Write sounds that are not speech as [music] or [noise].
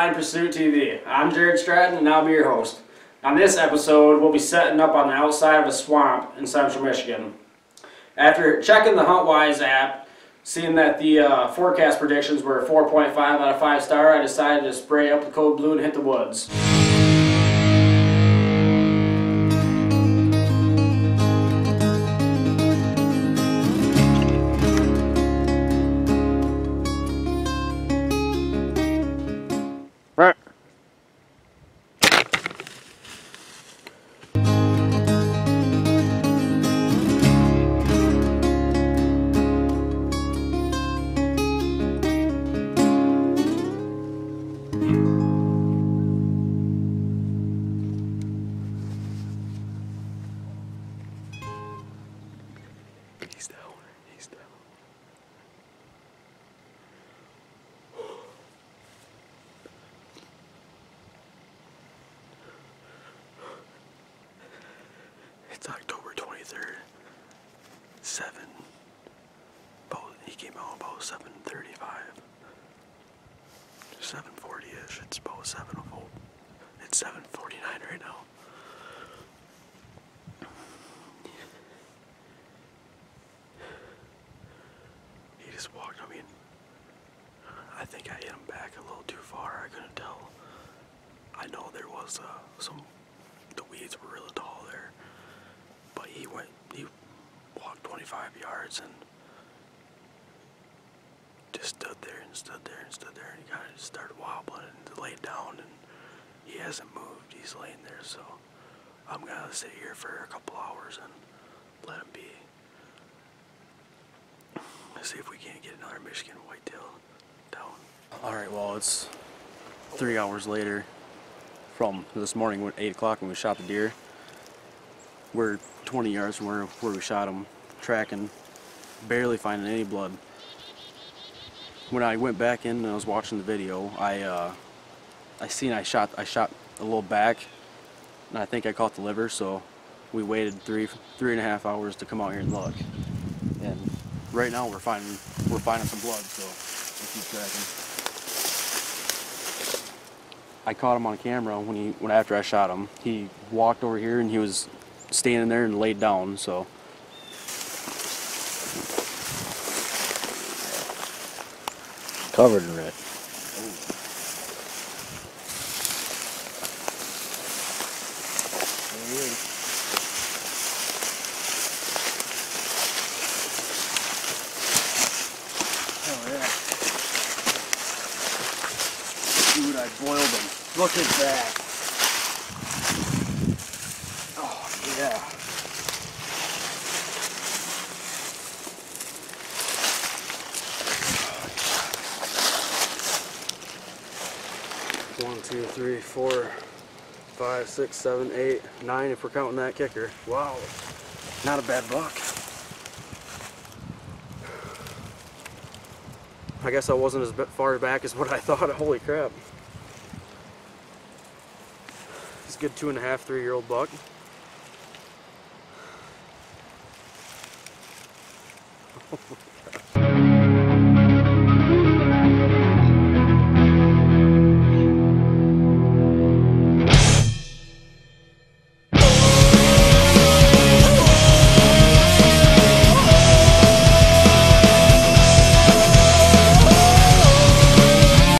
Red Line Pursuit TV. I'm Jarred Stratton and I'll be your host. On this episode, we'll be setting up on the outside of a swamp in central Michigan. After checking the HuntWise app, seeing that the uh, forecast predictions were 4.5 out of 5 star, I decided to spray up the code blue and hit the woods. He's down. He's down. It's October 23rd. 7. About, he came out about 7.35. 7.40ish. It's about 7 oh, It's 7.49 right now. He just walked. I mean, I think I hit him back a little too far. I couldn't tell. I know there was uh, some. The weeds were really tall there, but he went. He walked 25 yards and just stood there and stood there and stood there, and he kind of started wobbling and laid down, and he hasn't moved. He's laying there, so I'm gonna sit here for a couple hours and let him be. Let's see if we can't get another Michigan whitetail down. All right, well, it's three hours later from this morning, when 8 o'clock when we shot the deer. We're 20 yards from where, where we shot him, tracking, barely finding any blood. When I went back in and I was watching the video, I uh, I seen I shot I shot a little back, and I think I caught the liver. So we waited three three and a half hours to come out here and look. And right now we're finding we're finding some blood. So keep tracking. I caught him on camera when he when after I shot him. He walked over here and he was standing there and laid down. So Covered in red. Oh yeah. Boiled them. Look at that. Oh yeah. One, two, three, four, five, six, seven, eight, nine if we're counting that kicker. Wow. Not a bad buck. I guess I wasn't as far back as what I [laughs] thought. Holy crap. He's a good two and a half, three year old buck.